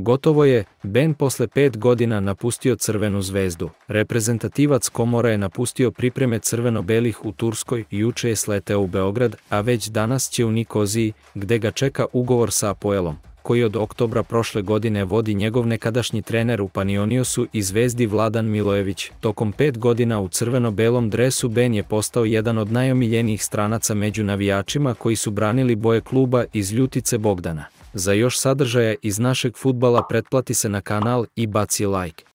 Gotovo je, Ben posle pet godina napustio Crvenu zvezdu. Reprezentativac Komora je napustio pripreme crveno-belih u Turskoj juče je sleteo u Beograd, a već danas će u Nikoziji, gde ga čeka ugovor sa Apoelom koji od oktobra prošle godine vodi njegov nekadašnji trener u Panioniosu i zvezdi Vladan Milojević. Tokom pet godina u crveno-belom dresu Ben je postao jedan od najomiljenijih stranaca među navijačima koji su branili boje kluba iz Ljutice Bogdana. Za još sadržaja iz našeg futbala pretplati se na kanal i baci like.